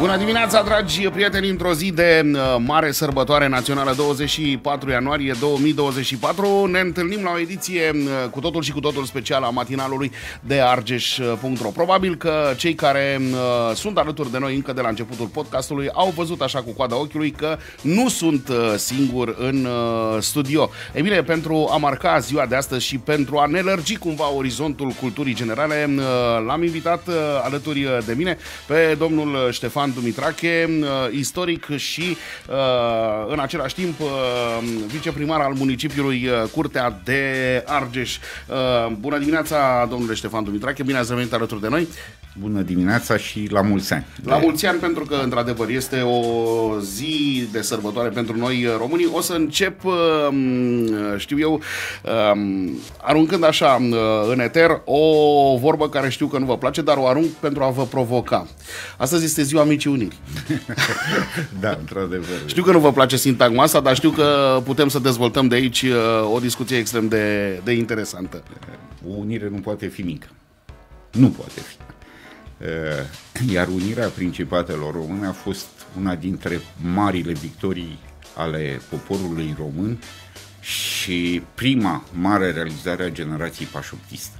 Bună dimineața, dragi prieteni, într-o zi de uh, mare sărbătoare națională, 24 ianuarie 2024. Ne întâlnim la o ediție uh, cu totul și cu totul special a matinalului de Argeș.ro. Probabil că cei care uh, sunt alături de noi încă de la începutul podcastului au văzut așa cu coada ochiului că nu sunt singur în studio. E bine, pentru a marca ziua de astăzi și pentru a ne lărgi cumva orizontul culturii generale, l-am invitat alături de mine pe domnul Ștefan Roman Dumitrache, uh, istoric și uh, în același timp uh, viceprimar al municipiului Curtea de Argeș. Bună dimineața, domnule Ștefan Dumitrache, bine ați revenit alături de noi. Bună dimineața și la mulți ani. La mulți ani pentru că, într-adevăr, este o zi de sărbătoare pentru noi românii. O să încep, știu eu, aruncând așa în eter o vorbă care știu că nu vă place, dar o arunc pentru a vă provoca. Astăzi este ziua micii uniri. da, într-adevăr. Știu că nu vă place sintagma asta, dar știu că putem să dezvoltăm de aici uh, o discuție extrem de, de interesantă. O unire nu poate fi mică. Nu poate fi. Uh, iar unirea Principatelor Române a fost una dintre marile victorii ale poporului român și prima mare realizare a generației pașoptiste.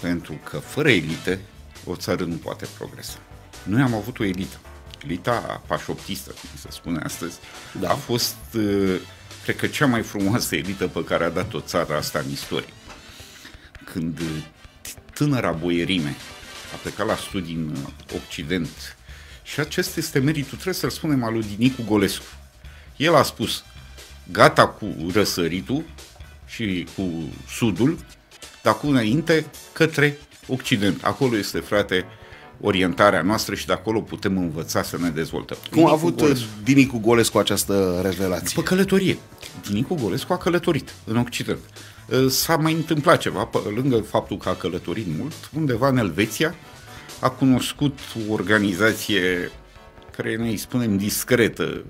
Pentru că fără elite o țară nu poate progresa. Noi am avut o elită. Elita pașoptistă, cum se spune astăzi, da. a fost, uh, cred că, cea mai frumoasă elită pe care a dat-o țara asta în istorie. Când tânăra boierime a plecat la studii în Occident și acest este meritul, trebuie să-l spunem, al lui Dinicu Golescu. El a spus, gata cu răsăritul și cu sudul, dar cu înainte către Occident. Acolo este, frate, orientarea noastră și de acolo putem învăța să ne dezvoltăm. Cum Dinicu a avut Golescu. Dinicu Golescu această revelație? După călătorie. Dinicu Golescu a călătorit în Occident. S-a mai întâmplat ceva, pe lângă faptul că a călătorit mult, undeva în Elveția, a cunoscut o organizație care noi îi spunem discretă,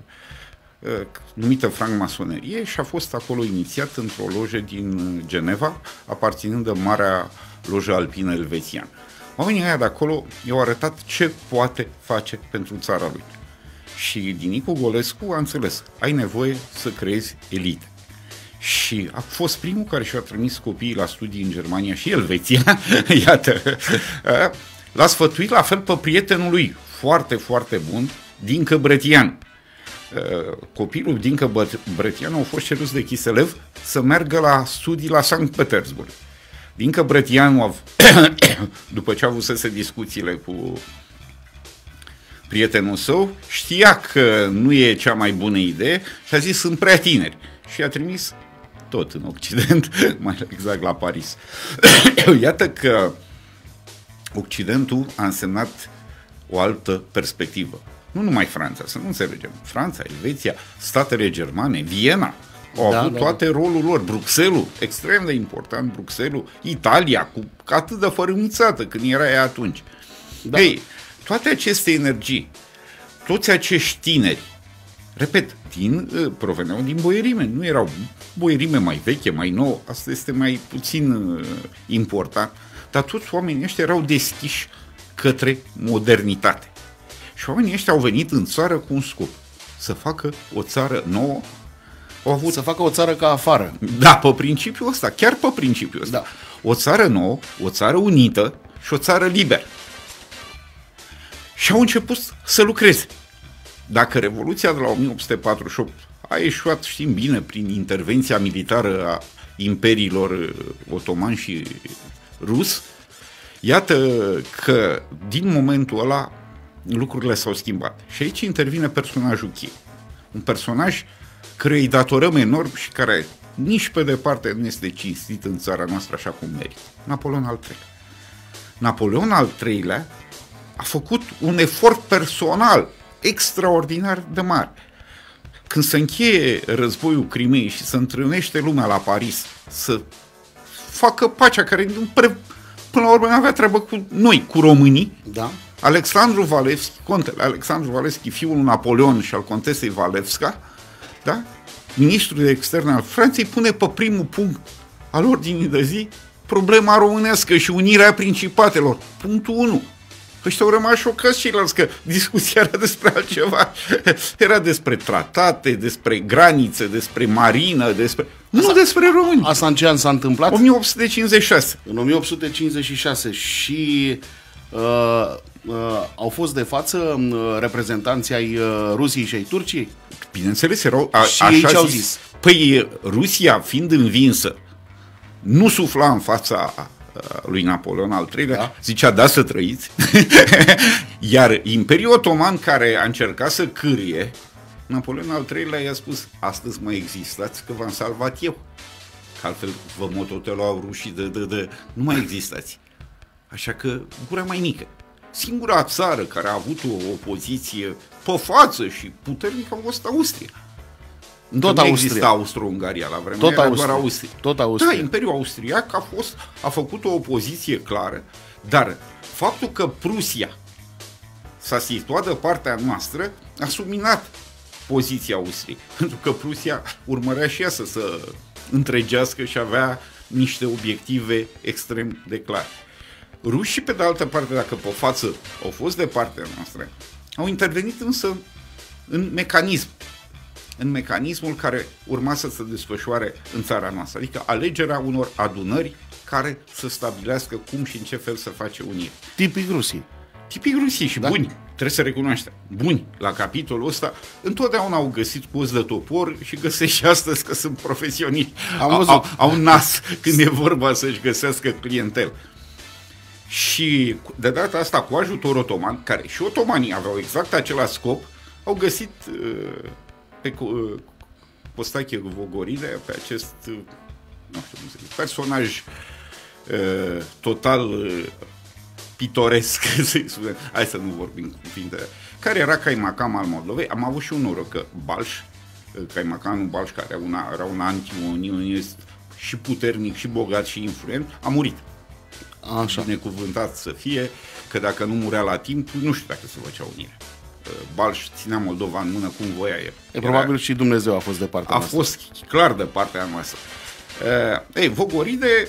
numită francmasonerie și a fost acolo inițiat într-o lojă din Geneva, aparținând de Marea Lojă Alpină Elvețiană. Oamenii aia de acolo i-au arătat ce poate face pentru țara lui. Și Dinicu Golescu a înțeles, ai nevoie să creezi elite. Și a fost primul care și-a trimis copiii la studii în Germania și Elveția, iată, l-a sfătuit la fel pe prietenul lui, foarte, foarte bun, Dincă Bretian. Copilul Dincă Bretian au fost ceruți de Chiselev să meargă la studii la Sankt Petersburg. Dincă Brătianu, după ce a avut să discuțiile cu prietenul său, știa că nu e cea mai bună idee și a zis sunt prea tineri. Și a trimis tot în Occident, mai exact la Paris. Iată că Occidentul a însemnat o altă perspectivă. Nu numai Franța, să nu înțelegem. Franța, Elveția, statele germane, Viena, au da, avut da, toate da. rolul lor. Bruxelles, extrem de important, Bruxelles, Italia, cu atât de fărâmițată când era ea atunci. Da. Ei, toate aceste energii, toți acești tineri, repet, din, uh, proveneau din boierime, nu erau boierime mai veche, mai nouă, asta este mai puțin uh, important, dar toți oamenii ăștia erau deschiși către modernitate. Și oamenii ăștia au venit în țară cu un scop, să facă o țară nouă, au avut... Să facă o țară ca afară. Da, pe principiul ăsta, chiar pe principiul ăsta. Da. O țară nouă, o țară unită și o țară liberă. Și au început să lucreze. Dacă Revoluția de la 1848 a ieșuat, știm bine, prin intervenția militară a imperiilor uh, otoman și rus, iată că din momentul ăla lucrurile s-au schimbat. Și aici intervine personajul cheie. Un personaj cărei îi datorăm enorm și care nici pe departe nu este cinstit în țara noastră așa cum merită. Napoleon al III-lea. Napoleon al III-lea a făcut un efort personal extraordinar de mare. Când se încheie războiul Crimei și se întâlnește lumea la Paris să facă pacea care pre, până la urmă nu avea treabă cu noi, cu românii, da. Alexandru Valevski, contele Alexandru Valevski, fiul Napoleon și al contesei Valevska, da? ministrul de externe al Franței pune pe primul punct al ordinii de zi problema românească și unirea principatelor. Punctul 1. Ăștia au rămas șocați ceilalți că discuția era despre altceva. Era despre tratate, despre granițe, despre marină, despre... Asta, nu despre români. Asta în ce an s-a întâmplat? 1856. În 1856 și uh, uh, au fost de față uh, reprezentanții ai uh, Rusiei și ai Turciei? Bineînțeles, erau a, și așa ei ce-au zis. zis? Păi Rusia fiind învinsă, nu sufla în fața uh, lui Napoleon al III-lea, Da. da. zicea da să trăiți, iar Imperiul Otoman care a încercat să cârie, Napoleon al III-lea i-a spus, astăzi mai existați că v-am salvat eu. Că altfel vă mototelau rușii de, de, de, nu mai existați. Așa că gura mai mică. Singura țară care a avut o opoziție pe față și puternică a fost Austria. Tot nu Austria. exista Austro-Ungaria la vremea, Tot era Austria. doar Austria. Tot Austria. Da, Imperiul Austriac a, fost, a făcut o opoziție clară, dar faptul că Prusia s-a situat de partea noastră a subminat poziția Austriei. Pentru că Prusia urmărea și ea să se întregească și avea niște obiective extrem de clare. Rușii, pe de altă parte, dacă pe față au fost de partea noastră, au intervenit însă în mecanism în mecanismul care urma să se desfășoare în țara noastră, adică alegerea unor adunări care să stabilească cum și în ce fel să face unire. Tipic Rusiei. Tipii Rusiei și Da. da. buni, trebuie să recunoaștem, buni la capitolul ăsta, întotdeauna au găsit cozi de topor și găsesc și astăzi că sunt profesioniști. Am Au, văzut. au, au nas când e vorba să-și găsească clientel. Și de data asta, cu ajutor otoman, care și otomanii aveau exact același scop, au găsit uh, pe Co- uh, Costache Vogoride, pe acest uh, nu știu cum să zic, personaj uh, total uh, pitoresc, să spunem. hai să nu vorbim cu cuvinte, care era Caimacam al Moldovei. Am avut și un noroc că Balș, uh, Caimacanul Balș, care era, una, era un antiunionist și puternic și bogat și influent, a murit. Așa. Binecuvântat să fie, că dacă nu murea la timp, nu știu dacă se făcea unire. Uh, Balș ținea Moldova în mână cum voia el. E probabil și Dumnezeu a fost de partea A noastră. fost clar de partea noastră. Uh, ei, Vogoride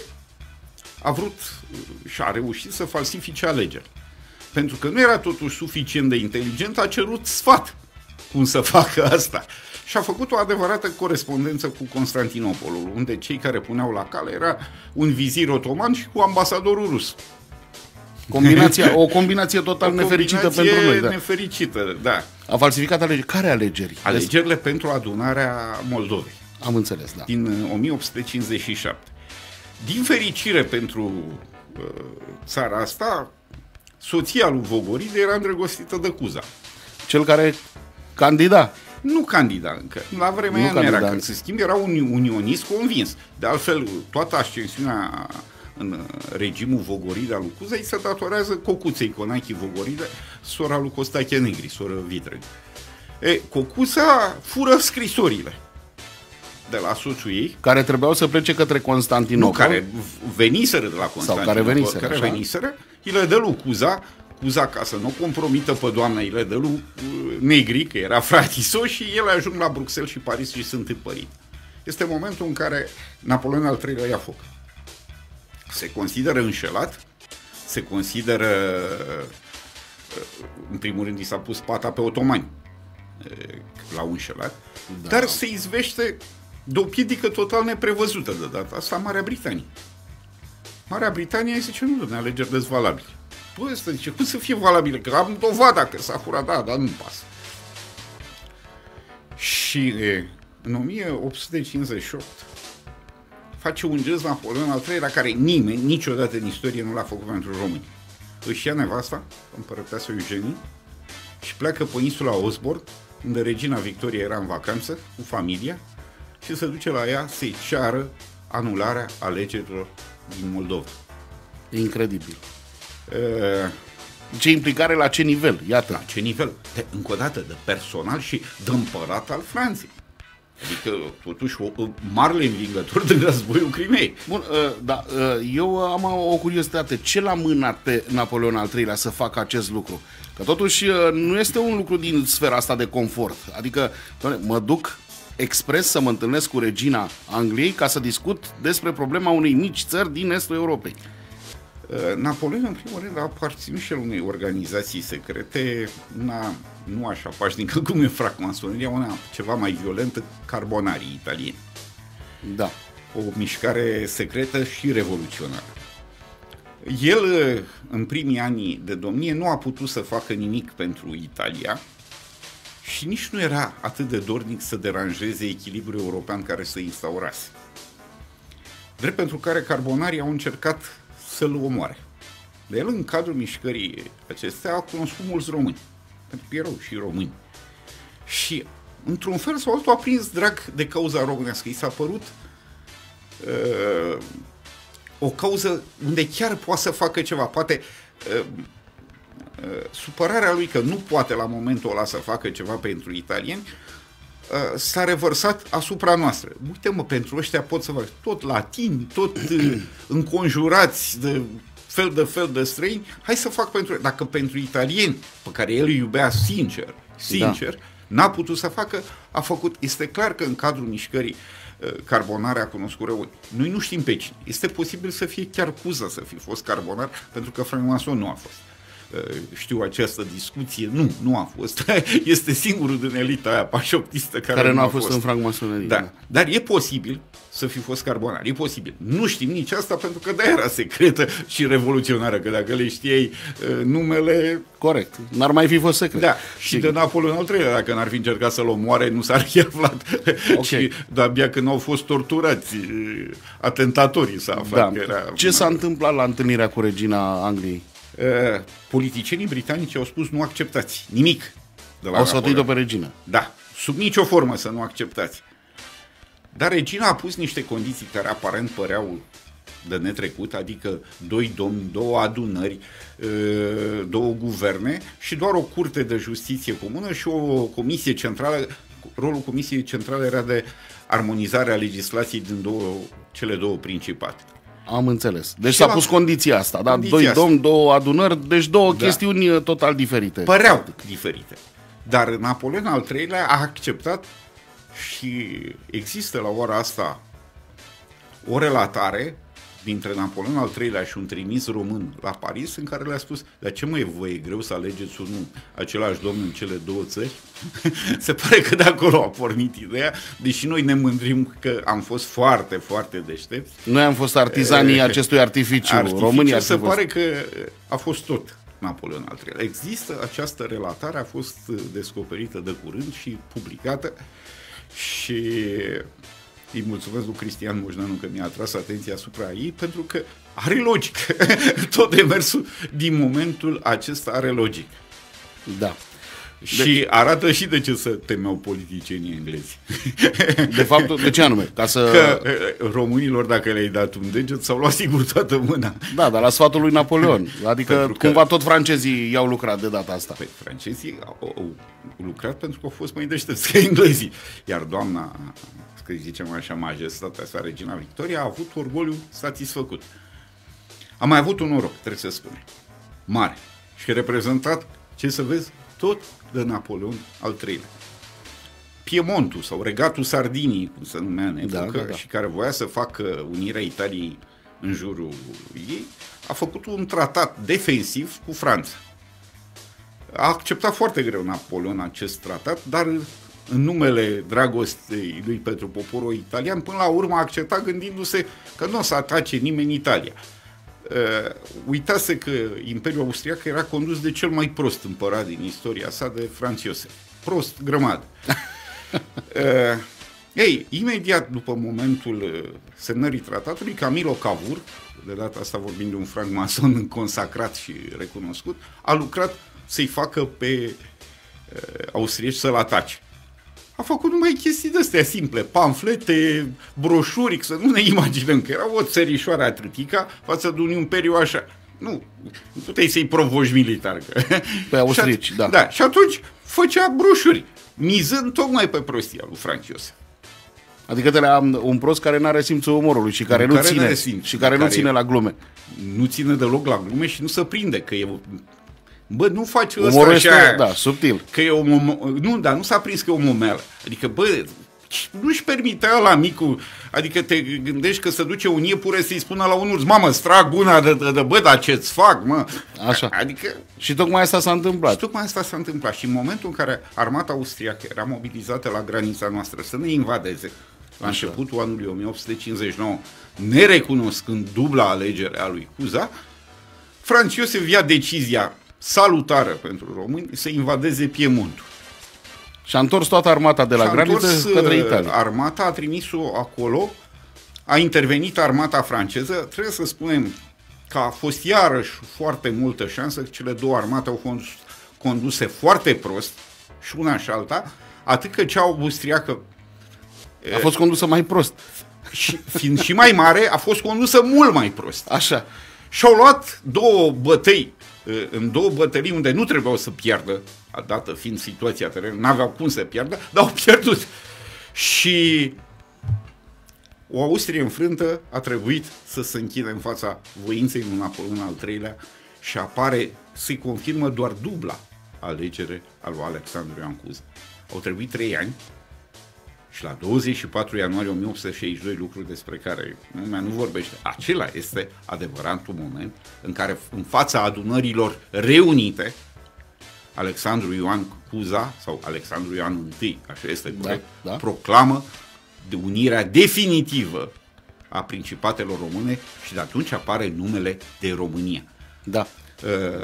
a vrut uh, și a reușit să falsifice alegeri. Pentru că nu era totuși suficient de inteligent, a cerut sfat cum să facă asta. Și a făcut o adevărată corespondență cu Constantinopolul, unde cei care puneau la cale era un vizir otoman și cu ambasadorul rus. Combinația, o combinație total O nefericită combinație pentru noi. Da. Nefericită, da. A falsificat alegeri. Care alegeri? Alegerile pentru adunarea Moldovei. Am înțeles, da. din uh, 1857. Din fericire pentru uh, țara asta, soția lui Vogoride era îndrăgostită de Cuza. Cel care candida. Nu candida încă. La vremea Nu aia nu era. candida Când încă. se schimb, era un unionist convins. De altfel, toată ascensiunea în uh, regimul Vogoride al lui Cuza îi se datorează Cocuței Conachi Vogoride, sora lui Costache Negri, soră Vitreg. E, Cocuța fură scrisorile de la soțul ei, Care trebuiau să plece către Nu, Constantinopol. care v- veniseră de la Constantinopol. care veniseră, Care așa. veniseră, îi le dă lui Cuza, Cuza ca să nu compromită pe doamna, îi le dă lui uh, Negri, că era fratiso, și el ajung la Bruxelles și Paris și sunt întâmpărit. Este momentul în care Napoleon al III-lea ia foc. Se consideră înșelat, se consideră, uh, în primul rând, i s-a pus pata pe otomani, uh, l-au înșelat, da. dar se izvește de o piedică total neprevăzută de data asta, Marea Britanie. Marea Britanie îi zice, nu, domnule, alegeri dezvalabile. Păi ăsta zice, cum să fie valabile? Că am dovada că s-a furat, da, dar nu pasă. Și e, în 1858 face un gest Napoleon al III-lea care nimeni, niciodată în istorie nu l-a făcut pentru români. Își ia nevasta, împărăteasă Eugenie, și pleacă pe insula Osborne, unde regina Victoria era în vacanță cu familia și se duce la ea să-i ceară anularea alegerilor din Moldova. E incredibil. Uh, Ce implicare la ce nivel? Iată. la ce nivel? De, încă o dată, de personal și de împărat al Franței. Adică, totuși, o, o marele învingător din războiul Crimei. Bun, uh, da, uh, eu am o curiozitate. Ce l-a mânat pe Napoleon al III-lea să facă acest lucru? Că totuși uh, nu este un lucru din sfera asta de confort. Adică, doamne, mă duc expres să mă întâlnesc cu regina Angliei ca să discut despre problema unei mici țări din estul Europei. Uh, Napoleon, în primul rând, a aparținut și el unei organizații secrete, una nu așa pașnică cum e francmasoneria, una ceva mai violentă, carbonarii italieni. Da. O mișcare secretă și revoluționară. El, uh, în primii ani de domnie, nu a putut să facă nimic pentru Italia și nici nu era atât de dornic să deranjeze echilibrul european care se instaurase. Drept pentru care carbonarii au încercat să-l omoare. De el, în cadrul mișcării acestea, a cunoscut mulți români. Pentru că erau și români. Și, într-un fel sau altul, a prins drag de cauza românească. I s-a părut uh, o cauză unde chiar poate să facă ceva. Poate uh, uh, supărarea lui că nu poate la momentul ăla să facă ceva pentru italieni uh, s-a revărsat asupra noastră. Uite mă, pentru ăștia pot să fac tot latini, tot uh, înconjurați de fel de fel de străini, hai să fac pentru... Dacă pentru italieni, pe care el îi iubea sincer, sincer, da. n-a putut să facă, a făcut. Este clar că în cadrul mișcării uh, Carbonare a cunoscut rău. Noi nu știm pe cine. Este posibil să fie chiar Cuza să fi fost carbonar, pentru că francmason nu a fost. Uh, știu această discuție, nu, nu a fost. Este singurul din elita aia pașoptistă care, care nu a fost, fost în francmasonerie. Da. Dar e posibil să fi fost carbonar. E posibil. Nu știm nici asta pentru că de era secretă și revoluționară, că dacă le știai uh, numele... Corect. N-ar mai fi fost secret. Da. Și Sigur. de Napoleon al III dacă n-ar fi încercat să-l omoare, nu s-ar fi aflat. Okay. și de-abia când au fost torturați uh, atentatorii s-a aflat. Da. Era... Ce s-a întâmplat la întâlnirea cu regina Angliei? Uh, politicienii britanici au spus nu acceptați nimic. De la au sfătuit-o pe regină. Da. Sub nicio formă să nu acceptați. Dar regina a pus niște condiții care aparent păreau de netrecut, adică doi domni, două adunări, două guverne și doar o curte de justiție comună și o comisie centrală. Rolul comisiei centrale era de armonizare a legislației din două, cele două principate. Am înțeles. Deci s-a pus condiția asta, da? Doi asta. domni, două adunări, deci două da. chestiuni total diferite. Păreau diferite. Dar Napoleon al III-lea a acceptat și există la ora asta o relatare dintre Napoleon al III-lea și un trimis român la Paris în care le-a spus de ce mai vă e greu să alegeți unul același domn în cele două țări? Se pare că de acolo a pornit ideea, deși noi ne mândrim că am fost foarte, foarte deștepți. Noi am fost artizanii e, acestui artificiu. artificiu România se pare că a fost tot Napoleon al III-lea. Există această relatare, a fost descoperită de curând și publicată și îi mulțumesc lui Cristian Mojnanu că mi-a atras atenția asupra ei, pentru că are logică. Tot demersul din momentul acesta are logică. Da. Și de... arată și de ce să temeau politicienii englezi. De fapt, de ce anume? Ca să... Că eh, românilor, dacă le-ai dat un deget, s-au luat sigur toată mâna. Da, dar la sfatul lui Napoleon. Adică pentru cumva că... tot francezii i-au lucrat de data asta. Păi, francezii au, au lucrat pentru că au fost mai deștepți ca englezii. Iar doamna, să zicem așa, majestatea sa, regina Victoria, a avut orgoliu satisfăcut. A mai avut un noroc, trebuie să spune. Mare. Și reprezentat, ce să vezi, tot de Napoleon al III-lea. Piemontul sau regatul Sardinii, cum se numea în da, epocă, da, da, da. și care voia să facă unirea Italiei în jurul ei, a făcut un tratat defensiv cu Franța. A acceptat foarte greu Napoleon acest tratat, dar în numele dragostei lui pentru poporul italian, până la urmă a acceptat gândindu-se că nu o să atace nimeni Italia. Uh, uitase că Imperiul Austriac era condus de cel mai prost împărat din istoria sa de Franz Iosef. Prost, grămadă. uh, ei, imediat după momentul uh, semnării tratatului, Camilo Cavour, de data asta vorbim de un francmason consacrat și recunoscut, a lucrat să-i facă pe uh, austrieci să-l atace a făcut numai chestii de-astea simple, pamflete, broșuri, să nu ne imaginăm că era o țărișoară atâtica față de un imperiu așa. Nu, nu puteai să-i provoci militar. Că... Pe austrici, da. Da, și atunci făcea broșuri, mizând tocmai pe prostia lui Frank Iosef. Adică de la un prost care nu are simțul umorului și care, nu, care ține, simț, și care, care nu ține la glume. Nu ține deloc la glume și nu se prinde că e Bă, nu faci ăsta așa, este, da, subtil. Că e o mom- nu, dar nu s-a prins că e o momeală. Adică, bă, nu-și permitea la micul, adică te gândești că să duce un iepure să-i spună la unul, mamă, strag una de, de, de bă, dar ce-ți fac, mă? Așa. Adică... Și tocmai asta s-a întâmplat. Și tocmai asta s-a întâmplat. Și în momentul în care armata austriacă era mobilizată la granița noastră să ne invadeze, la Așa. începutul anului 1859, nerecunoscând dubla alegere a lui Cuza, Franz Iosef ia decizia salutară pentru români să invadeze Piemontul. Și a întors toată armata de la Și-a graniță întors, către uh, Italia. Armata a trimis-o acolo, a intervenit armata franceză. Trebuie să spunem că a fost iarăși foarte multă șansă că cele două armate au fost conduse foarte prost, și una și alta, atât că cea austriacă, A fost condusă mai prost. și, fiind și mai mare, a fost condusă mult mai prost. Așa. Și-au luat două bătăi, uh, în două bătălii unde nu trebuiau să piardă, dată fiind situația terenului, n-aveau cum să piardă, dar au pierdut. Și o Austrie înfrântă a trebuit să se închide în fața voinței lui Napoleon al III-lea și apare, se confirmă doar dubla alegere a lui Alexandru Ioan Cuza. Au trebuit trei ani și la 24 ianuarie 1862, lucru despre care lumea nu vorbește, acela este adevăratul moment în care în fața adunărilor reunite, Alexandru Ioan Cuza, sau Alexandru Ioan I, așa este corect, da. proclamă de unirea definitivă a principatelor române și de atunci apare numele de România. Da.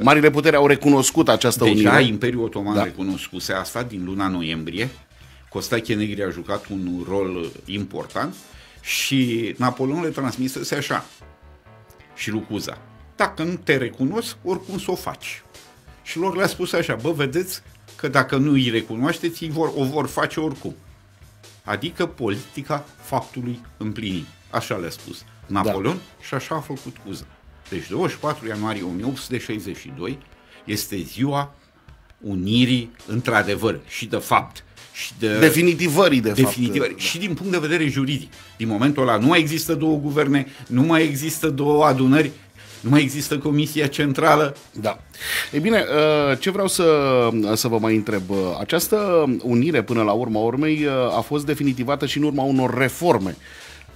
Marile puteri au recunoscut această Deja unire. Imperiul Otoman Da. da. recunoscuse asta din luna noiembrie. Costache Negri a jucat un rol important și Napoleon le transmisese așa și lui Cuza. Dacă nu te recunosc, oricum să o faci. Și lor le-a spus așa, bă, vedeți că dacă nu îi recunoașteți, ei vor, o vor face oricum. Adică politica faptului împlinit. Așa le-a spus Napoleon da. și așa a făcut Cuza. Deci 24 ianuarie 1862 este ziua unirii într-adevăr și de fapt. Și de, Definitivării, de definitiv, fapt. și din punct de vedere juridic. Din momentul ăla nu mai există două guverne, nu mai există două adunări, nu mai există Comisia Centrală. Da. Ei bine, uh, ce vreau să, să vă mai întreb, uh, această unire până la urma urmei uh, a fost definitivată și în urma unor reforme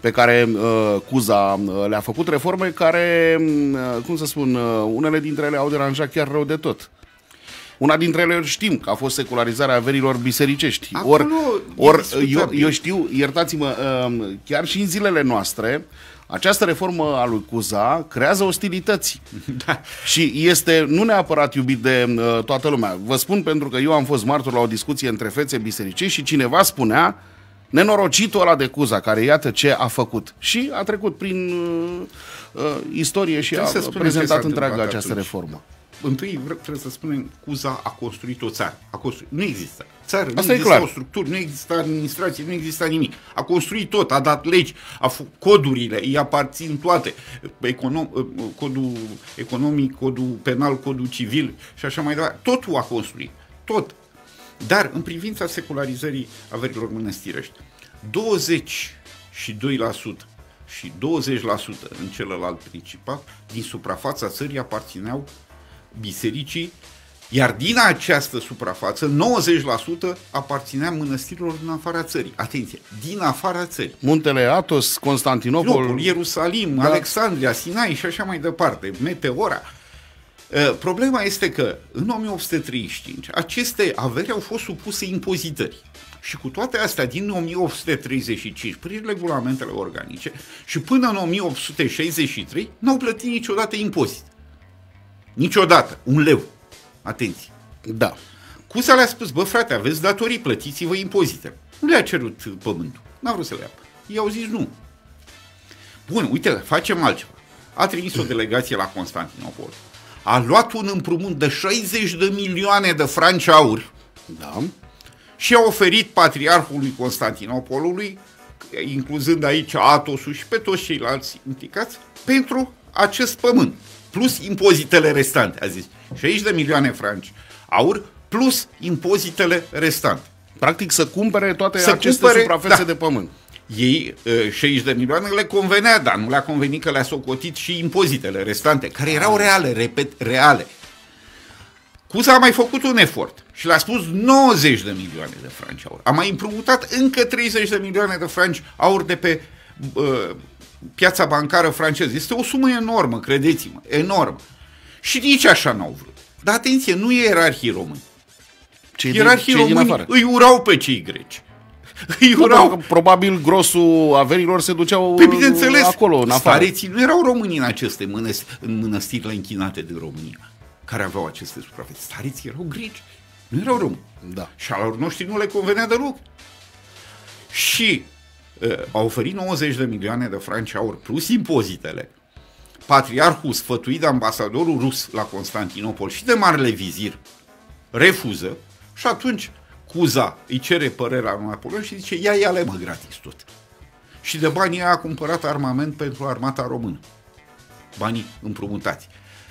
pe care uh, Cuza uh, le-a făcut, reforme care, uh, cum să spun, uh, unele dintre ele au deranjat chiar rău de tot. Una dintre ele știm că a fost secularizarea averilor bisericești. Acolo Or, e or eu, discutabil. eu știu, iertați-mă, uh, chiar și în zilele noastre, această reformă a lui Cuza creează ostilități. Da. Și este nu neapărat iubit de uh, toată lumea. Vă spun pentru că eu am fost martor la o discuție între fețe bisericești și cineva spunea nenorocitul ăla de Cuza, care iată ce a făcut. Și a trecut prin uh, uh, istorie și Trebuie a să spunem ce prezentat s-a întreaga întâmplat această atunci. reformă. Întâi vre- trebuie să spunem, Cuza a construit o țară. A construit. Nu există. Țară, nu Asta e există clar. o structură, nu există administrație, nu există nimic. A construit tot, a dat legi, a f- codurile, îi aparțin toate. Econom, codul economic, codul penal, codul civil și așa mai departe. Totul a construit. Tot. Dar în privința secularizării averilor mănăstirești, 22% și 20% în celălalt principat din suprafața țării aparțineau bisericii, iar din această suprafață, 90% aparținea mănăstirilor din afara țării. Atenție, din afara țării. Muntele Atos, Constantinopol, Locul, Ierusalim, Da. da. Alexandria, Sinai și așa mai departe, Meteora. Uh, Problema este că în 1835 aceste averi au fost supuse impozitării. Și cu toate astea, din 1835, prin regulamentele organice, și până în 1863, n-au plătit niciodată impozit. Niciodată. Un leu. Atenție. da. Cusa le-a spus, bă frate, aveți datorii, plătiți-vă impozite. Nu le-a cerut pământul. N-a vrut să le ia. I-au zis nu. Bun, uite, facem altceva. A trimis o delegație la Constantinopol. A luat un împrumut de 60 de milioane de franci aur Da. și a oferit patriarhului Constantinopolului, incluzând aici Atosul și pe toți ceilalți implicați, pentru acest pământ, plus impozitele restante, a zis. 60 de milioane franci aur, plus impozitele restante. Practic să cumpere toate Să aceste cumpere, suprafețe da. de pământ. Ei, eh, 60 de milioane le convenea, dar nu le-a convenit că le-a socotit și impozitele restante, care erau reale, repet, reale. Cuza a mai făcut un efort și le-a spus 90 de milioane de franci aur. A mai împrumutat încă 30 de milioane de franci aur de pe uh, piața bancară franceză. Este o sumă enormă, credeți-mă, enormă. Și nici așa n-au vrut. Dar atenție, nu e ierarhii români. Cei Ierarhii cei din români afară. îi urau pe cei greci. Îi Nu, urau. pentru că probabil grosul averilor se duceau Păi bineînțeles, acolo, în afară. stareții nu erau români în aceste mănăs- în mănăstirile închinate din România, care aveau aceste suprafețe. Stareții erau greci, nu erau români. Da. Și alor noștri nu le convenea deloc. Și uh, au oferit 90 de milioane de franci aur plus impozitele. Patriarhul, sfătuit de ambasadorul rus la Constantinopol și de marele vizir, refuză și atunci Cuza îi cere părerea lui Napoleon și zice ia, ia-le mă gratis tot. Și de banii aia a cumpărat armament pentru armata română. Banii împrumutați.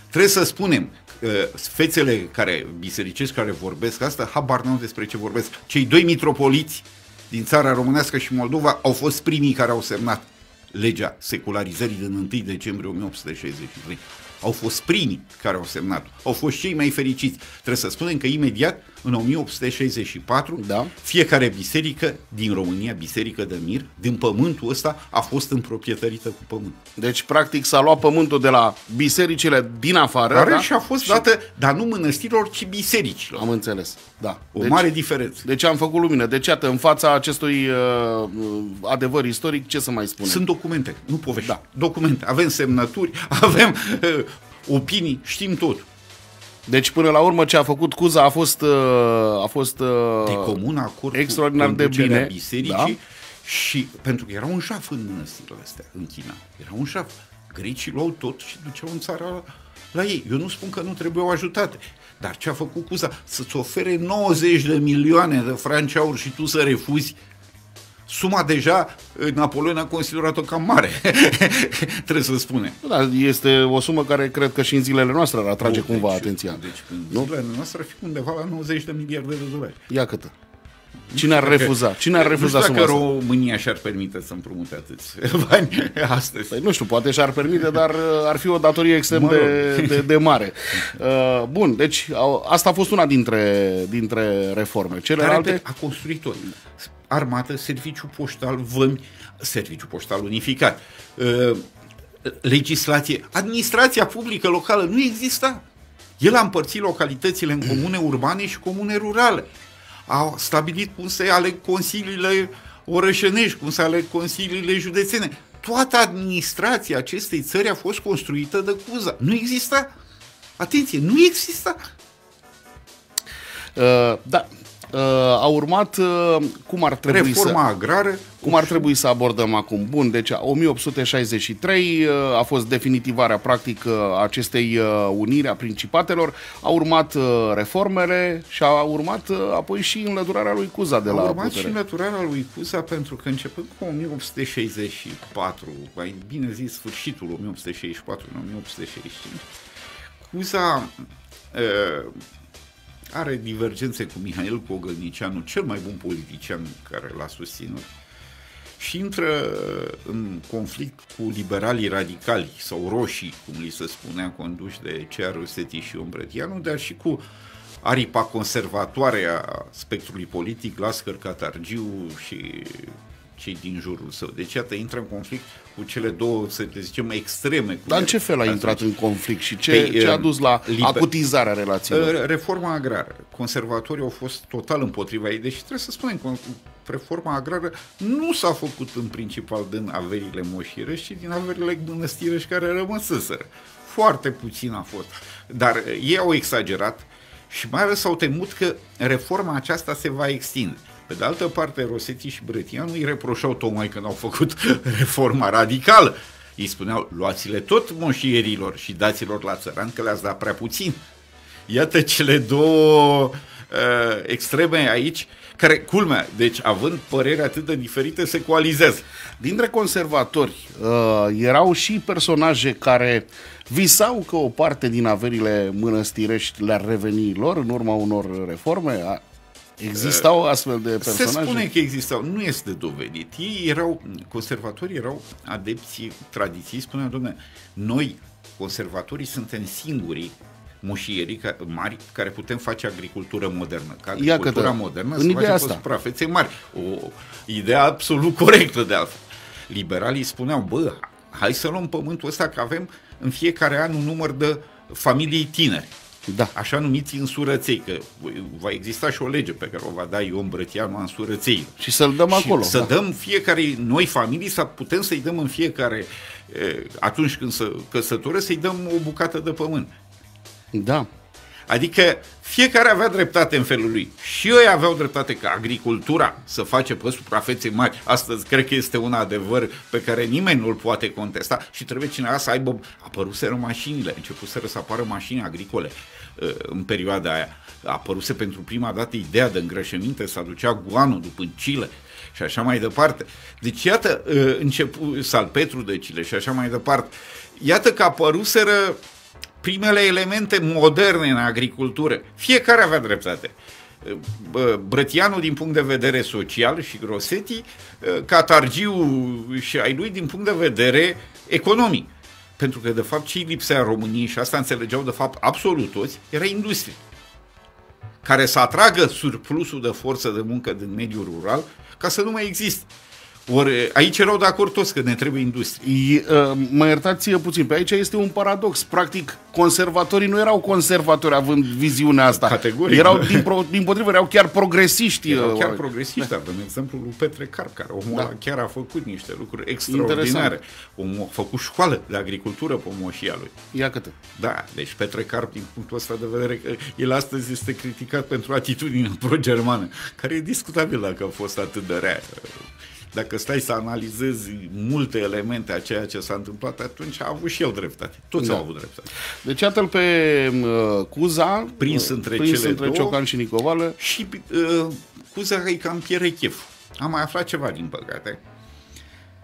Trebuie să spunem, uh, fețele care, bisericesc care vorbesc asta, habar n-au despre ce vorbesc. Cei doi mitropoliți din țara românească și Moldova au fost primii care au semnat legea secularizării din 1 decembrie 1863. Au fost primii care au semnat. Au fost cei mai fericiți. Trebuie să spunem că imediat, în 1864, Da. fiecare biserică din România, biserică de mir, din pământul ăsta, a fost împroprietărită cu pământ. Deci, practic, s-a luat pământul de la bisericile din afară. Care da? și a fost dată, dar nu mănăstirilor, ci bisericilor. Am înțeles, da. O mare diferență. Deci am făcut lumină. Deci, iată, în fața acestui uh, adevăr istoric, ce să mai spunem? Sunt documente, nu povești. Da. Documente. Avem semnături, avem uh, opinii, știm tot. Deci, până la urmă, ce a făcut Cuza a fost... Uh, a fost uh, De comun acord cu extraordinar de conducerea bine. bisericii Da. și pentru că era un jaf în mănăstirile astea, în China. Era un jaf. Grecii luau tot și duceau în țara la, la ei. Eu nu spun că nu trebuiau ajutate. Dar ce a făcut Cuza? Să-ți ofere 90 de milioane de franci aur și tu să refuzi Suma deja Napoleon a considerat-o cam mare, trebuie să spunem. Da, este o sumă care cred că și în zilele noastre ar atrage Oh, cumva deci, atenția. Deci în Nu? zilele noastre ar fi undeva la 90 de miliarde de dolari. Ia câtă. Cine ar refuza? Cine ar refuza nu știu suma dacă asta? România și-ar permite să împrumute atâți bani astăzi. Păi nu știu, poate și-ar permite, dar uh, ar fi o datorie extrem Mă rog. de, de, de mare. Uh, bun, deci au- asta a fost una dintre, dintre reforme. Care Celelalte, a construit tot. Armată, serviciu poștal, vămi, serviciu poștal unificat, uh, legislație, administrația publică locală nu exista. El a împărțit localitățile în comune urbane și comune rurale. A stabilit cum se aleg consiliile orășenești, cum se aleg consiliile județene. Toată administrația acestei țări a fost construită de Cuza. Nu exista. Atenție, nu exista. uh, da, uh, a urmat uh, cum ar trebui Reforma să... agrară, Cum ar trebui să abordăm acum? Bun, deci 1863 uh, a fost definitivarea practică a acestei uh, uniri a principatelor, a urmat uh, reformele și a urmat uh, apoi și înlăturarea lui Cuza de a la urmat și putere. înlăturarea lui Cuza pentru că începând cu 1864, mai bine zis sfârșitul 1864 în 1865, Cuza uh, are divergențe cu Mihail Cogălnicianu, cel mai bun politician care l-a susținut, și intră în conflict cu liberalii radicali sau roșii, cum li se spunea, conduși de Cea Rosetti și Ombretianu, dar și cu aripa conservatoare a spectrului politic, Lascăr Catargiu și cei din jurul său. Deci, iată, intră în conflict cu cele două, să le zicem, extreme. cum Dar în era ce fel a atunci. intrat în conflict și ce, Păi, ce a uh, dus la liber- acutizarea relațiilor? Uh, Reforma agrară. Conservatorii au fost total împotriva ei, deși trebuie să spunem că reforma agrară nu s-a făcut în principal din averile moșirești, ci din averile mănăstirești care rămăseseră. Foarte puțin a fost. Dar uh, ei au exagerat și mai ales s-au temut că reforma aceasta se va extinde. Pe de altă parte, Rosetti și Brătianu îi reproșau tocmai că n-au făcut reforma radicală. Ei spuneau, luați-le tot moșierilor și dați-lor la țăran că le-ați dat prea puțin. Iată cele două uh, extreme aici, care, culmea, deci având păreri atât de diferite, se coalizează. Dintre conservatori uh, erau și personaje care visau că o parte din averile mănăstirești le-ar reveni lor în urma unor reforme. A- Existau astfel de personaje? Se spune că existau, nu este dovedit. Ei erau, conservatorii erau adepții tradiției, spuneau, domnule, noi, conservatorii, suntem singurii moșierii mari care putem face agricultură modernă. Că agricultura Iată, modernă în se ideea face asta. pe suprafețe mari. O idee absolut corectă de altfel. Liberalii spuneau, bă, hai să luăm pământul ăsta că avem în fiecare an un număr de familii tineri. Da. Așa numiți însurăței, că va exista și o lege pe care o va da Ion Brătianu a însurăței. Și să-l dăm Și acolo. să da. dăm fiecare noi familii, să putem să-i dăm în fiecare, e, atunci când se căsătoresc, să-i dăm o bucată de pământ. Da. Adică fiecare avea dreptate în felul lui. Și ei aveau dreptate că agricultura să face pe suprafețe mari. Astăzi cred că este un adevăr pe care nimeni nu-l poate contesta și trebuie cineva să aibă... Apăruseră mașinile, începuseră să apară mașini agricole uh, în perioada aia. Apăruse pentru prima dată ideea de îngrășăminte, să aducea guanul după în Chile și așa mai departe. Deci iată, uh, începu salpetru de Chile și așa mai departe. Iată că apăruseră primele elemente moderne în agricultură. Fiecare avea dreptate. Bă, Brătianu din punct de vedere social și Grosetti, Catargiu și ai lui din punct de vedere economic. Pentru că, de fapt, ce lipsea în României, și asta înțelegeau, de fapt, absolut toți, era industrie. Care să atragă surplusul de forță de muncă din mediul rural ca să nu mai existe. Ori aici erau de acord toți că ne trebuie industrie. E, uh, mă iertați puțin, pe aici este un paradox. Practic, conservatorii nu erau conservatori având viziunea asta. Categoric. Erau, din, pro, din potrivă, erau chiar progresiști. Erau chiar uh, progresiști, avem exemplul lui Petre Carp, care omul Da. da. chiar a făcut niște lucruri extraordinare. Omul a făcut școală de agricultură pe moșia lui. Ia câte. Da, deci Petre Carp, din punctul ăsta de vedere, el astăzi este criticat pentru atitudinea pro-germană, care e discutabil dacă a fost atât de rea. Dacă stai să analizezi multe elemente a ceea ce s-a întâmplat, atunci a avut și el dreptate. Toți Da. au avut dreptate. Deci iată-l pe uh, Cuza, Prins uh, între prins cele între două. Ciocan și Nicovală. Și uh, Cuza e cam pierechef. Am mai aflat ceva, din păcate.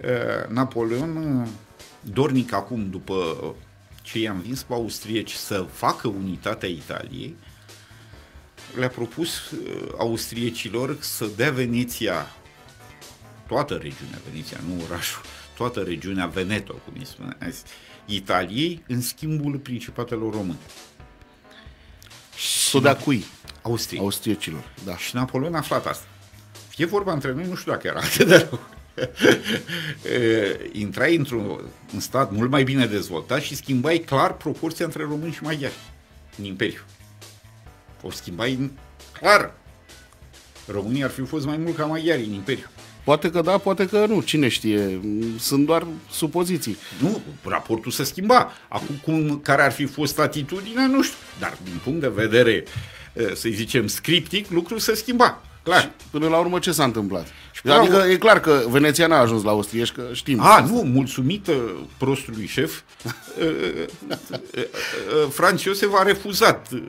Uh, Napoleon, uh, dornic acum, după ce i-a învins pe austrieci să facă unitatea Italiei, le-a propus uh, austriecilor să dea Veneția, toată regiunea Veneția, nu orașul, toată regiunea Veneto, cum îi spune azi, Italiei, în schimbul principatelor române. Să dea cui? Austria. Austriecilor. Da. Și Napoleon a aflat asta. E vorba între noi, nu știu dacă era atât de rău. E, Intrai într-un un stat mult mai bine dezvoltat și schimbai clar proporția între români și maghiari în Imperiu. O schimbai în- clar. Românii ar fi fost mai mult ca maghiari în Imperiu. Poate că da, poate că nu. Cine știe? Sunt doar supoziții. Nu, raportul se schimba. Acum, cum, care ar fi fost atitudinea, nu știu. Dar din punct de vedere, e, să zicem, scriptic, lucrul se schimba. Clar. Până la urmă ce s-a întâmplat? până Adică la urmă- e clar că Veneția n-a ajuns la austriești, că știm. A, nu, mulțumită prostului șef, Franz Iosef a refuzat uh,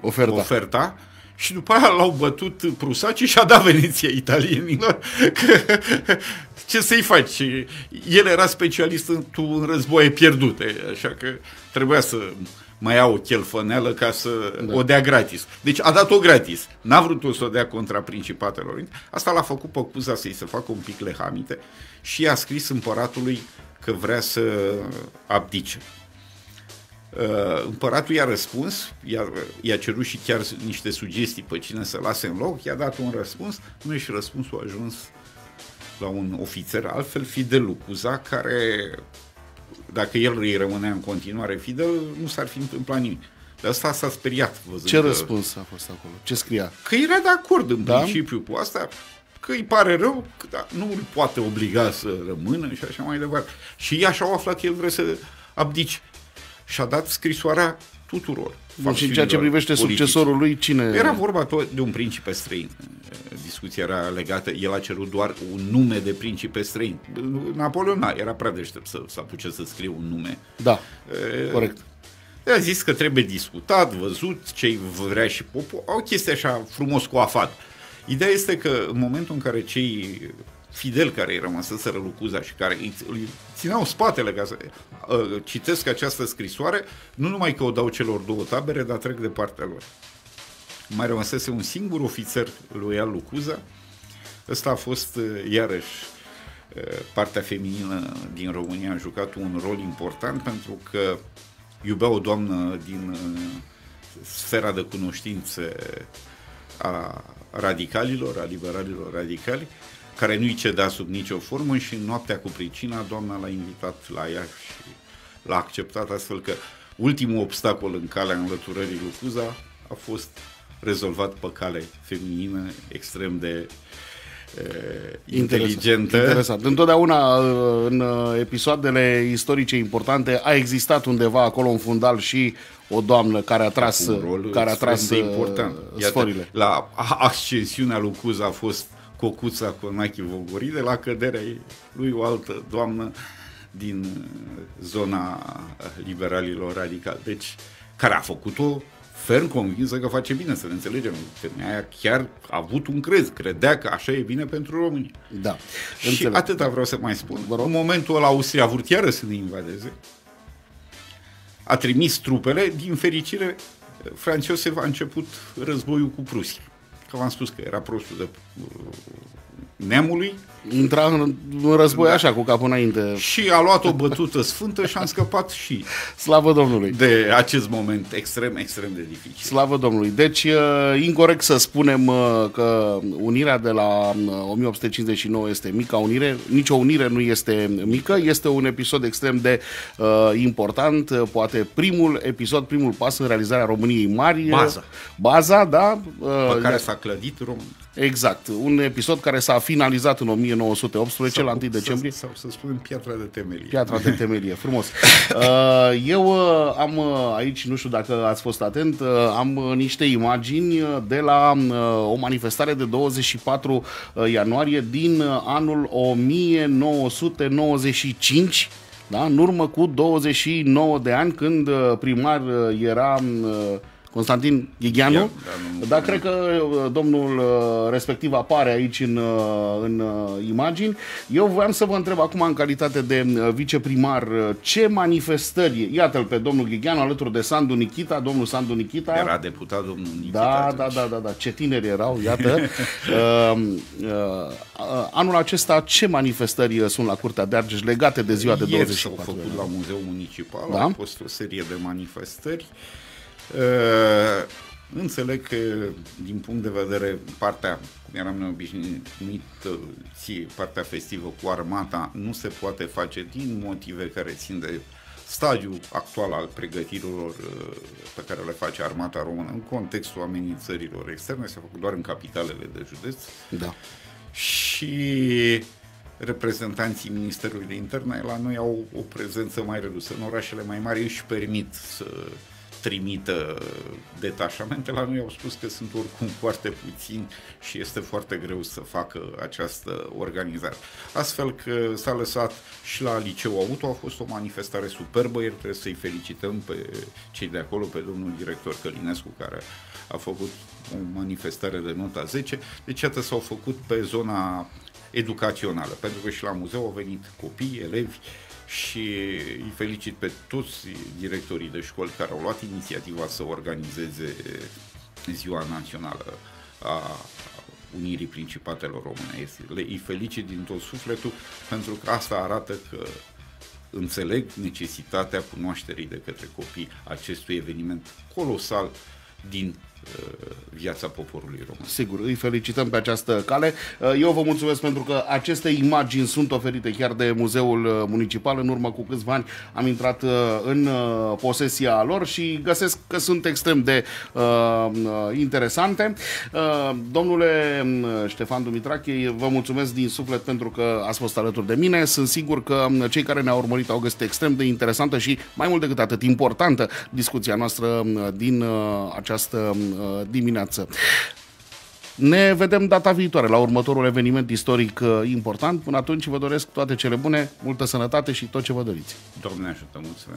Oferta. oferta și după aia l-au bătut prusacii și a dat Veneția italienilor. Că, ce să-i faci? El era specialist în, în războaie pierdute, așa că trebuia să mai ia o chelfăneală ca să da. o dea gratis. Deci a dat-o gratis. N-a vrut să o dea contra principatelor. Unite. Asta l-a făcut pe Cuza să-i se facă un pic lehamite și a scris împăratului că vrea să abdice. Uh, împăratul i-a răspuns, i-a, i-a cerut și chiar niște sugestii pe cine să lase în loc, i-a dat un răspuns, nu și răspunsul a ajuns la un ofițer, altfel Fidel Lucuza, care, dacă el îi rămânea în continuare fidel, nu s-ar fi întâmplat nimic. De asta s-a speriat. Văzând Ce că, răspuns a fost acolo? Ce scria? Că era de acord în Da? principiu cu asta, că îi pare rău, că da, nu îl poate obliga să rămână și așa mai departe. Și ei așa au aflat că el vrea să abdice. Și a dat scrisoarea tuturor. Bun, și în ceea ce privește politici. succesorul lui, cine... Era vorba tot de un principe străin. Discuția era legată, el a cerut doar un nume de principe străin. Napoleon na, era prea deștept să, să apuce să scrie un nume. Da, E, corect. a zis că trebuie discutat, văzut ce vrea și popul. O chestie așa frumos cu afat. Ideea este că în momentul în care cei fideli care îi rămăseseră lui Cuza și care îi îi țineau spatele ca să uh, citesc această scrisoare, nu numai că o dau celor două tabere, dar trec de partea lor. Mai rămăsese un singur ofițer loial lui Cuza. Ăsta a fost uh, iarăși uh, partea feminină din România a jucat un rol important pentru că iubea o doamnă din uh, sfera de cunoștințe a radicalilor, a liberalilor radicali, care nu-i ceda sub nicio formă și în noaptea cu pricina doamna l-a invitat la ea și l-a acceptat astfel că ultimul obstacol în calea înlăturării lui Cuza a fost rezolvat pe cale feminină extrem de uh, inteligentă. Interesant. Întotdeauna în episoadele istorice importante a existat undeva acolo în fundal și o doamnă care a tras, un rol care a tras extrem de important. sforile. Iată, la ascensiunea lui Cuza a fost Cocuța Conache Vogoride, la căderea lui o altă doamnă din zona liberalilor radicali. Deci, care a făcut-o ferm convinsă că face bine, să ne înțelegem. Femeia aia chiar a avut un crez, credea că așa e bine pentru România. Da. Și Înțeleg. atâta vreau să mai spun. Vă rog. În momentul ăla Austria a vrut iară să ne invadeze. A trimis trupele, din fericire, Franz Iosef a început războiul cu Prusia. Că v-am spus că era prostul de uh, neamului Intra în în război Da. așa, cu capul înainte. și a luat o bătută sfântă și am scăpat și Slavă Domnului! de acest moment extrem, extrem de dificil. Slavă Domnului! Deci, uh, incorrect să spunem uh, că unirea de la uh, 1859 este mica unire. Nicio unire nu este mică. Este un episod extrem de uh, important. Uh, Poate primul episod, primul pas în realizarea României mari. Baza. Baza, da. uh, Pe care s-a clădit România. Exact. Un episod care s-a finalizat în 1918, la 1 decembrie. Sau să spunem piatra de temelie. Piatra de temelie, frumos. Uh, Eu uh, am uh, aici, nu știu dacă ați fost atent, uh, am uh, niște imagini uh, de la uh, o manifestare de 24 uh, ianuarie din uh, anul 1995, da? în urmă cu 29 de ani, când uh, primar uh, era uh, Constantin Ghigheanu. Da, nu- Da, cred că uh, domnul uh, respectiv apare aici în, uh, în uh, imagini. Eu voiam să vă întreb acum în calitate de uh, viceprimar uh, ce manifestări, iată-l pe domnul Ghigheanu alături de Sandu Nichita, domnul Sandu Nichita. Era deputat domnul Nichita. Da, da, atunci. da, da, da, ce tineri erau, iată. uh, uh, uh, anul acesta ce manifestări uh, sunt la Curtea de Argeș legate de ziua de Ieri 24 s-au făcut la Muzeul Municipal, Da. da? au fost o serie de manifestări. Uh, înțeleg că, din punct de vedere, partea, cum eram noi obișnuit, uh, ție, partea festivă cu armata, nu se poate face din motive care țin de stadiul actual al pregătirilor uh, pe care le face armata română în contextul amenințărilor externe, se făcut doar în capitalele de județ Da. și reprezentanții Ministerului de Interne la noi au o prezență mai redusă. În orașele mai mari își permit să trimită detașamente. La noi au spus că sunt oricum foarte puțini și este foarte greu să facă această organizare. Astfel că s-a lăsat și la Liceu Auto, a fost o manifestare superbă, iar trebuie să-i felicităm pe cei de acolo, pe domnul director Călinescu, care a făcut o manifestare de nota 10. Deci, iată, s-au făcut pe zona educațională, pentru că și la muzeu au venit copii, elevi și îi felicit pe toți directorii de școli care au luat inițiativa să organizeze Ziua Națională a Unirii Principatelor Române. Le, îi felicit din tot sufletul pentru că asta arată că înțeleg necesitatea cunoașterii de către copii acestui eveniment colosal din uh, viața poporului român. Sigur, îi felicităm pe această cale. Eu vă mulțumesc pentru că aceste imagini sunt oferite chiar de Muzeul Municipal. În urmă cu câțiva ani am intrat uh, în uh, posesia lor și găsesc că sunt extrem de uh, interesante. Uh, domnule uh, Ștefan Dumitrache, vă mulțumesc din suflet pentru că ați fost alături de mine. Sunt sigur că uh, cei care ne-au urmărit au găsit extrem de interesantă și mai mult decât atât importantă discuția noastră uh, din uh, această uh, dimineață. Ne vedem data viitoare la următorul eveniment istoric uh, important. Până atunci vă doresc toate cele bune, multă sănătate și tot ce vă doriți. Doamne ajută, mulțumesc!